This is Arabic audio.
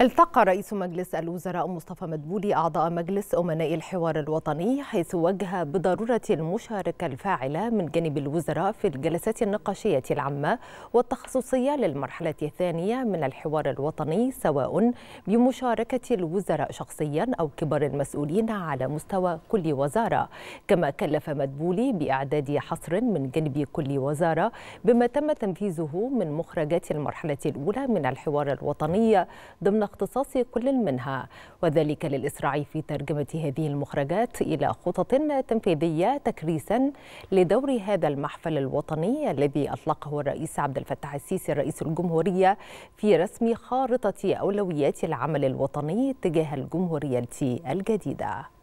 التقى رئيس مجلس الوزراء مصطفى مدبولي أعضاء مجلس أمناء الحوار الوطني حيث وجه بضرورة المشاركة الفاعلة من جانب الوزراء في الجلسات النقاشية العامة والتخصصية للمرحلة الثانية من الحوار الوطني سواء بمشاركة الوزراء شخصيا أو كبار المسؤولين على مستوى كل وزارة. كما كلف مدبولي بإعداد حصر من جانب كل وزارة بما تم تنفيذه من مخرجات المرحلة الأولى من الحوار الوطني ضمن اختصاص كل منها وذلك للإسراع في ترجمة هذه المخرجات إلى خطط تنفيذية تكريسا لدور هذا المحفل الوطني الذي أطلقه الرئيس عبد الفتاح السيسي رئيس الجمهورية في رسم خارطة أولويات العمل الوطني تجاه الجمهورية الجديدة.